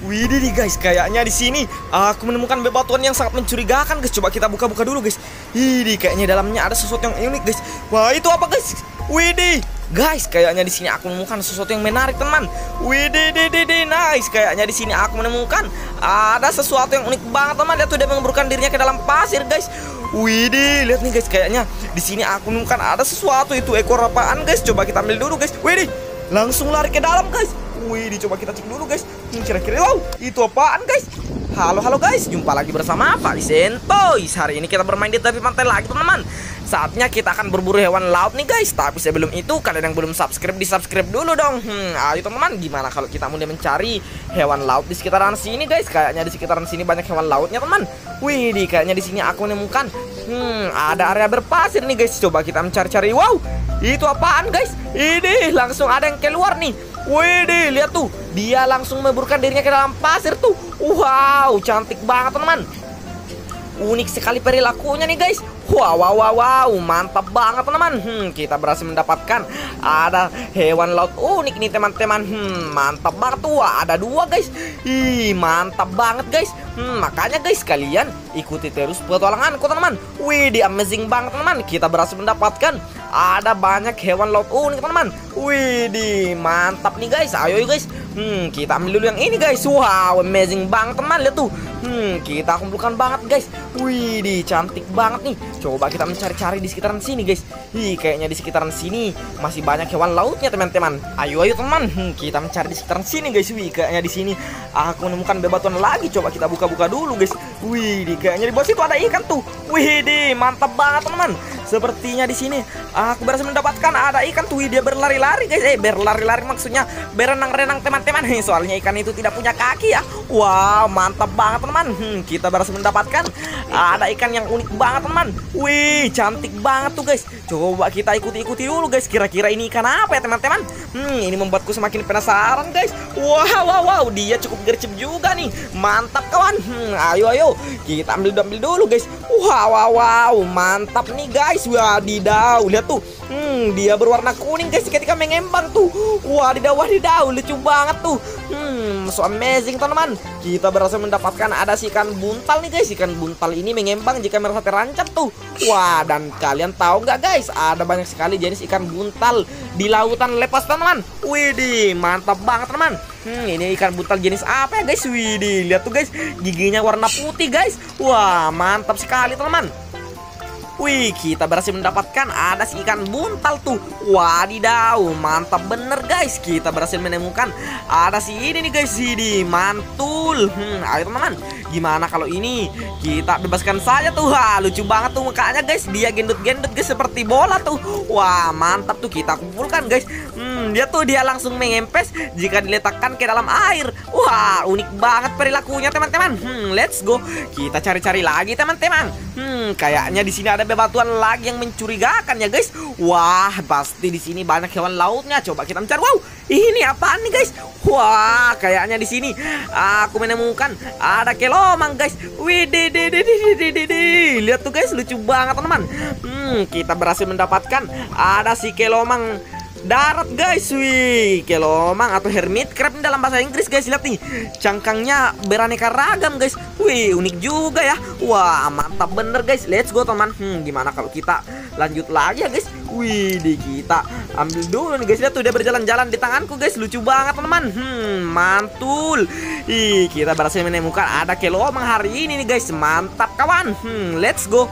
Widih nih guys, kayaknya di sini aku menemukan bebatuan yang sangat mencurigakan guys. Coba kita buka-buka dulu guys. Ini kayaknya dalamnya ada sesuatu yang unik guys. Wah itu apa guys? Widih, guys, kayaknya di sini aku menemukan sesuatu yang menarik teman. Widih, di, di, di, nice. Kayaknya di sini aku menemukan ada sesuatu yang unik banget teman. Lihat tuh dia mengemburkan dirinya ke dalam pasir guys. Widih, lihat nih guys, kayaknya di sini aku menemukan ada sesuatu itu ekor apaan guys? Coba kita ambil dulu guys. Widih, langsung lari ke dalam guys. Wih, coba kita cek dulu guys. Kira-kira wow, itu apaan guys? Halo halo guys, jumpa lagi bersama Pak Sentoys. Hari ini kita bermain di tepi pantai lagi teman-teman. Saatnya kita akan berburu hewan laut nih guys. Tapi sebelum itu kalian yang belum subscribe di subscribe dulu dong. Hmm, ayo teman-teman, gimana kalau kita mulai mencari hewan laut di sekitaran sini guys? Kayaknya di sekitaran sini banyak hewan lautnya teman. Wih, di kayaknya di sini aku menemukan. Hmm, ada area berpasir nih guys. Coba kita mencari-cari. Wow, itu apaan guys? Ini langsung ada yang keluar nih. Wih, lihat tuh. Dia langsung meburkan dirinya ke dalam pasir tuh. Wow, cantik banget teman. Unik sekali perilakunya nih guys. Wow, wow, wow, wow, mantap banget teman. Hmm, kita berhasil mendapatkan ada hewan laut unik nih teman-teman. Hmm, mantap banget tuh. Ada dua guys. Ih, mantap banget guys. Hmm, makanya guys kalian ikuti terus petualanganku teman-teman. Wih, di amazing banget teman. Kita berhasil mendapatkan ada banyak hewan laut unik teman-teman. Wih, di mantap nih guys. Ayo guys. Hmm, kita ambil dulu yang ini guys. Wow, amazing banget teman. Lihat tuh. Hmm, kita kumpulkan banget guys. Wih, di cantik banget nih. Coba kita mencari-cari di sekitaran sini guys. Ih, kayaknya di sekitaran sini masih banyak hewan lautnya teman-teman. Ayo ayo teman. Hmm, kita mencari di sekitaran sini guys. Wih, kayaknya di sini aku menemukan bebatuan lagi. Coba kita buka-buka dulu guys. Wih, di kayaknya di bawah situ ada ikan tuh. Wih, di mantap banget teman. Sepertinya di sini aku berhasil mendapatkan ada ikan tuh dia berlari-lari guys. Eh berlari-lari maksudnya berenang-renang teman-teman. Soalnya ikan itu tidak punya kaki ya. Wow mantap banget teman. Hmm, kita berhasil mendapatkan ada ikan yang unik banget teman. Wih cantik banget tuh guys. Coba kita ikuti-ikuti dulu guys. Kira-kira ini ikan apa ya teman-teman? Hmm ini membuatku semakin penasaran guys. Wow wow wow dia cukup gercep juga nih. Mantap kawan. Hmm, ayo ayo kita ambil ambil dulu guys. Wow wow wow mantap nih guys guys Wadidaw Lihat tuh Hmm dia berwarna kuning guys ketika mengembang tuh. Wadidaw wadidaw Lucu banget tuh. Hmm so amazing teman-teman. Kita berhasil mendapatkan ada si ikan buntal nih guys. Ikan buntal ini mengembang jika merasa terancam tuh. Wah dan kalian tahu nggak guys? Ada banyak sekali jenis ikan buntal Di lautan lepas teman-teman. Widih mantap banget teman Hmm, ini ikan buntal jenis apa ya guys? Widih, lihat tuh guys, giginya warna putih guys. Wah, mantap sekali teman-teman. Wih, kita berhasil mendapatkan ada si ikan buntal tuh. Wadidaw, mantap bener guys. Kita berhasil menemukan ada si ini nih guys, ini mantul. Hmm, ayo teman-teman, gimana kalau ini kita bebaskan saja tuh. Ha, lucu banget tuh mukanya guys. Dia gendut-gendut guys seperti bola tuh. Wah, mantap tuh kita kumpulkan guys. Hmm, dia tuh dia langsung mengempes jika diletakkan ke dalam air. Wah, unik banget perilakunya teman-teman. Hmm, let's go. Kita cari-cari lagi teman-teman. Hmm, kayaknya di sini ada bebatuan lagi yang mencurigakan ya guys. Wah, pasti di sini banyak hewan lautnya. Coba kita mencari. Wow, ini apaan nih guys? Wah, kayaknya di sini aku menemukan ada kelomang guys. Wih, lihat tuh guys, lucu banget teman. Hmm, kita berhasil mendapatkan ada si kelomang darat guys wih. Kelomang atau hermit crab dalam bahasa Inggris guys. Lihat nih cangkangnya beraneka ragam guys. Wih unik juga ya. Wah mantap bener guys. Let's go teman. Hmm, gimana kalau kita lanjut lagi ya guys? Wih di kita ambil dulu nih guys. Lihat tuh dia berjalan-jalan di tanganku guys. Lucu banget teman. Hmm, mantul. Ih kita berhasil menemukan ada kelomang hari ini nih guys. Mantap kawan. Hmm, let's go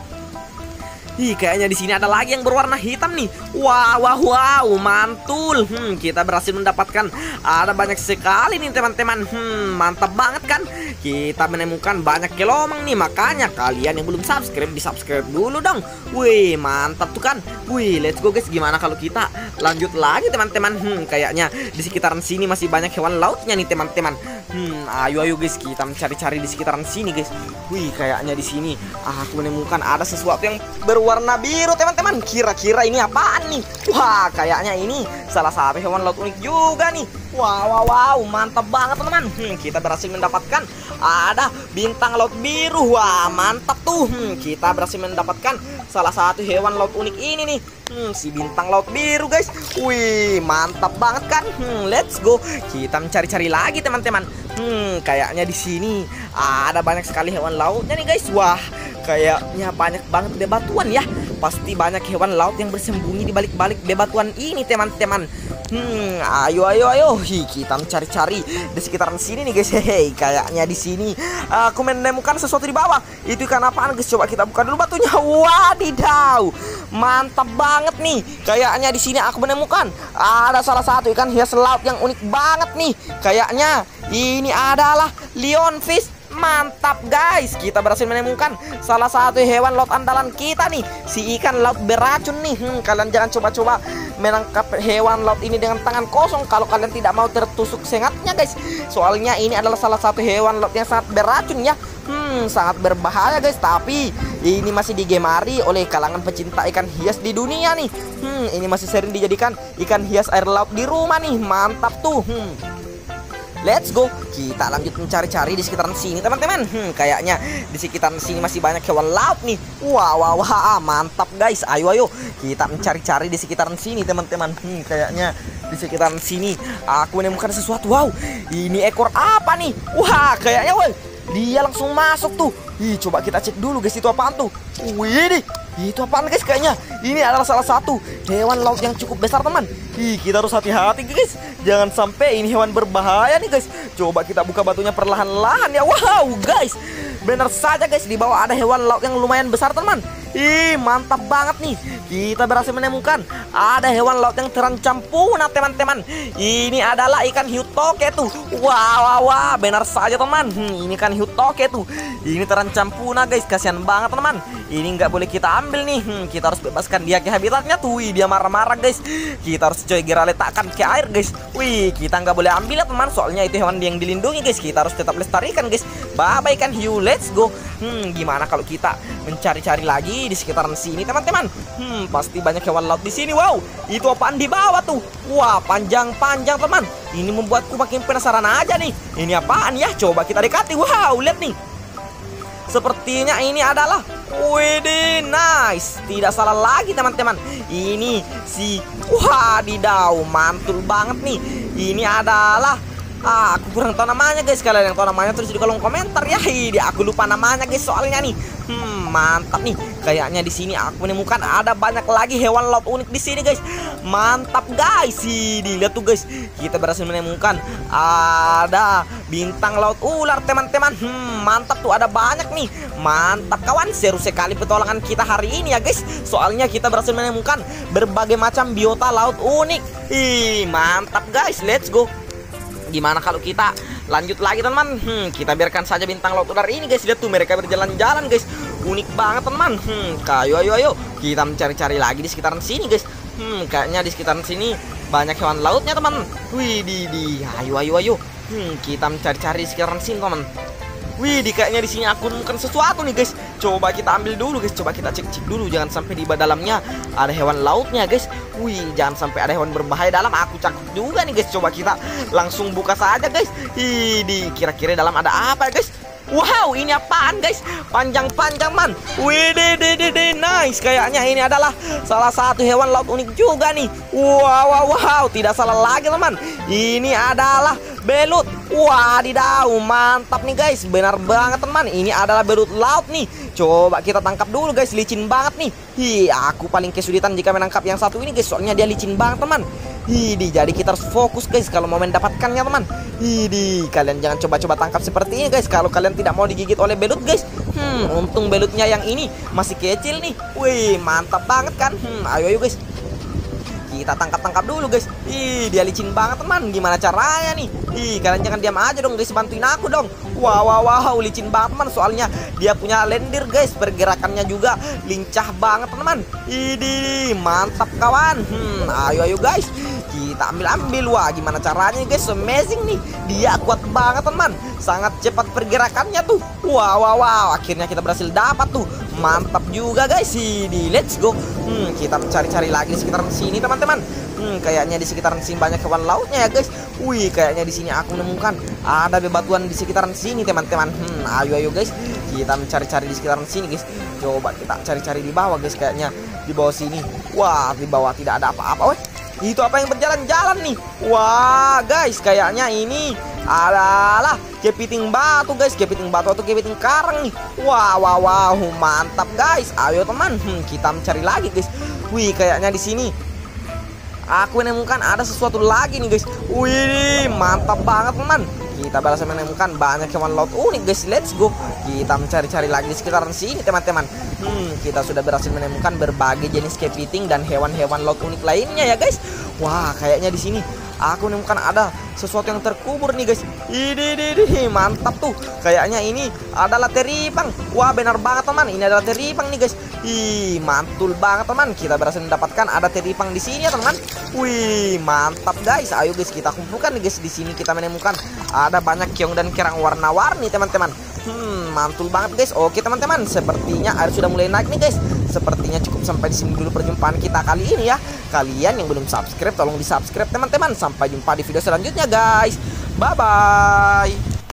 Ih, kayaknya di sini ada lagi yang berwarna hitam nih. Wow, wow, wow, mantul. Hmm, kita berhasil mendapatkan ada banyak sekali nih teman-teman. Hmm, mantap banget kan? Kita menemukan banyak kelomang nih. Makanya kalian yang belum subscribe di subscribe dulu dong. Wih, mantap tuh kan? Wih, let's go guys. Gimana kalau kita lanjut lagi teman-teman? Hmm, kayaknya di sekitaran sini masih banyak hewan lautnya nih teman-teman. Hmm, ayo ayo guys, kita mencari-cari di sekitaran sini guys. Wih, kayaknya di sini aku menemukan ada sesuatu yang berwarna warna biru teman-teman Kira-kira ini apaan nih? Wah kayaknya ini salah satu hewan laut unik juga nih Wow, wow, wow, mantap banget teman-teman. Hmm, kita berhasil mendapatkan ada bintang laut biru. Wah, mantap tuh. Hmm, kita berhasil mendapatkan salah satu hewan laut unik ini nih. Hmm, si bintang laut biru guys. Wih, mantap banget kan? Hmm, let's go. Kita mencari-cari lagi teman-teman. Hmm, kayaknya di sini ada banyak sekali hewan lautnya nih guys. Wah, kayaknya banyak banget bebatuan ya. Pasti banyak hewan laut yang bersembunyi di balik-balik bebatuan ini teman-teman. Hmm, ayo ayo ayo, Hi, kita mencari-cari di sekitaran sini nih guys. Hehe, kayaknya di sini aku menemukan sesuatu di bawah. Itu ikan apaan guys? Coba kita buka dulu batunya. Wadidaw, mantap banget nih. Kayaknya di sini aku menemukan ada salah satu ikan hias laut yang unik banget nih. Kayaknya ini adalah lionfish Mantap guys, kita berhasil menemukan salah satu hewan laut andalan kita nih. Si ikan laut beracun nih. Hmm, Kalian jangan coba-coba menangkap hewan laut ini dengan tangan kosong Kalau kalian tidak mau tertusuk sengatnya guys. Soalnya ini adalah salah satu hewan laut yang sangat beracun ya. Hmm, sangat berbahaya guys. Tapi ini masih digemari oleh kalangan pecinta ikan hias di dunia nih. Hmm, ini masih sering dijadikan ikan hias air laut di rumah nih. Mantap tuh. Hmm. Let's go. Kita lanjut mencari-cari di sekitaran sini teman-teman. Hmm, Kayaknya di sekitaran sini masih banyak hewan laut nih. Wah wah wah mantap guys. Ayo ayo. Kita mencari-cari di sekitaran sini teman-teman. Hmm, Kayaknya di sekitaran sini aku menemukan sesuatu. Wow ini ekor apa nih? Wah kayaknya wah dia langsung masuk tuh. Ih coba kita cek dulu guys. Itu apaan tuh? Wih itu apaan guys? Kayaknya Ini adalah salah satu hewan laut yang cukup besar teman. Ih kita harus hati-hati guys. Jangan sampai ini hewan berbahaya nih guys. Coba kita buka batunya perlahan-lahan ya. Wow guys Benar saja guys. Di bawah ada hewan laut yang lumayan besar teman. Ih mantap banget nih. Kita berhasil menemukan Ada hewan laut yang terancam punah teman-teman. Ini adalah ikan hiu toke tuh. Wah wah wah. Benar saja teman. Hmm, Ini kan hiu toke tuh. Ini terancam punah guys. Kasihan banget teman. Ini nggak boleh kita ambil nih. Hmm, Kita harus bebaskan dia ke habitatnya tuh. Wih dia marah-marah guys. Kita harus coy gerak letakkan ke air guys. Wih kita nggak boleh ambil ya teman. Soalnya itu hewan yang dilindungi guys. Kita harus tetap lestarikan guys. Bye bye ikan hiu let's go. Hmm gimana kalau kita mencari-cari lagi di sekitaran sini teman-teman? Hmm pasti banyak hewan laut di sini Wow. Itu apaan di bawah tuh? Wah panjang-panjang teman. Ini membuatku makin penasaran aja nih. Ini apaan ya? Coba kita dekati. Wow lihat nih. Sepertinya ini adalah Wede nice. Tidak salah lagi teman-teman. Ini si Wadidaw mantul banget nih. Ini adalah Ah, aku kurang tahu namanya guys. Kalian yang tahu namanya tulis di kolom komentar ya. Ini aku lupa namanya guys soalnya nih. Hmm, mantap nih. Kayaknya di sini aku menemukan ada banyak lagi hewan laut unik di sini guys. Mantap guys. Ini lihat tuh guys. Kita berhasil menemukan ada bintang laut ular teman-teman. Hmm, mantap tuh ada banyak nih. Mantap kawan. Seru sekali petualangan kita hari ini ya guys. Soalnya kita berhasil menemukan berbagai macam biota laut unik. Ih, mantap guys. Let's go. Gimana kalau kita lanjut lagi teman hmm, Kita biarkan saja bintang laut ular ini guys. Lihat tuh mereka berjalan-jalan guys. Unik banget teman hmm, Ayo ayo ayo. Kita mencari-cari lagi di sekitaran sini guys. Hmm kayaknya di sekitaran sini Banyak hewan lautnya teman. Wih di di. Ayo ayo ayo. Hmm, Kita mencari-cari di sekitaran sini teman Wih, di kayaknya di sini aku menemukan sesuatu nih, guys. Coba kita ambil dulu, guys. Coba kita cek-cek dulu, jangan sampai di dalamnya ada hewan lautnya, guys. Wih, jangan sampai ada hewan berbahaya dalam. Aku cakap juga nih, guys. Coba kita langsung buka saja, guys. di kira-kira dalam ada apa, guys? Wow, ini apaan guys? Panjang-panjang man. Deh, nice. Kayaknya ini adalah salah satu hewan laut unik juga nih. Wow, wow, wow. Tidak salah lagi teman. Ini adalah belut. Wadidaw, mantap nih guys. Benar banget teman. Ini adalah belut laut nih. Coba kita tangkap dulu guys. Licin banget nih. Hi, aku paling kesulitan jika menangkap yang satu ini guys. Soalnya dia licin banget teman. Hidi, jadi kita harus fokus guys kalau mau mendapatkannya teman. Hidi, kalian jangan coba-coba tangkap seperti ini guys. Kalau kalian tidak mau digigit oleh belut guys. Hmm, untung belutnya yang ini masih kecil nih. Wih, mantap banget kan. Hmm, ayo ayo guys. Kita tangkap-tangkap dulu guys. Ih, dia licin banget teman. Gimana caranya nih? Ih, kalian jangan diam aja dong guys. Bantuin aku dong. Wow, wow, wow, licin banget teman. Soalnya dia punya lendir guys. Pergerakannya juga lincah banget teman. Ini mantap kawan. Hmm, ayo ayo guys. Kita ambil-ambil. Wah gimana caranya guys? Amazing nih. Dia kuat banget teman Sangat cepat pergerakannya tuh. Wow wow wow Akhirnya kita berhasil dapat tuh. Mantap juga guys. Ini let's go. Hmm kita mencari-cari lagi di sekitaran sini teman-teman. Hmm kayaknya di sekitaran sini banyak hewan lautnya ya guys. Wih kayaknya di sini aku menemukan Ada bebatuan di sekitaran sini teman-teman. Hmm ayo ayo guys. Kita mencari-cari di sekitaran sini guys. Coba kita cari-cari di bawah guys kayaknya. Di bawah sini. Wah di bawah tidak ada apa-apa weh itu apa yang berjalan-jalan nih? Wah, guys, kayaknya ini adalah kepiting batu, guys. Kepiting batu atau kepiting karang nih. Wow, wow, wow, mantap, guys. Ayo teman, hmm, kita mencari lagi, guys. Wih, kayaknya di sini aku menemukan ada sesuatu lagi nih, guys. Wih, mantap banget, teman. Kita berhasil menemukan banyak hewan laut unik guys. Let's go. Kita mencari-cari lagi di sekitaran sini teman-teman. Hmm kita sudah berhasil menemukan berbagai jenis kepiting dan hewan-hewan laut unik lainnya ya guys. Wah kayaknya di sini aku menemukan ada sesuatu yang terkubur nih guys. Ini, ini, ini mantap tuh. Kayaknya ini adalah teripang. Wah benar banget teman. Ini adalah teripang nih guys ih mantul banget teman kita berhasil mendapatkan ada teripang di sini ya teman wih mantap guys ayo guys kita kumpulkan nih guys di sini kita menemukan ada banyak keong dan kerang warna-warni teman-teman Hmm, mantul banget guys. Oke teman-teman, sepertinya air sudah mulai naik nih guys. Sepertinya cukup sampai di sini dulu perjumpaan kita kali ini ya. Kalian yang belum subscribe, tolong di subscribe teman-teman. Sampai jumpa di video selanjutnya guys. Bye bye.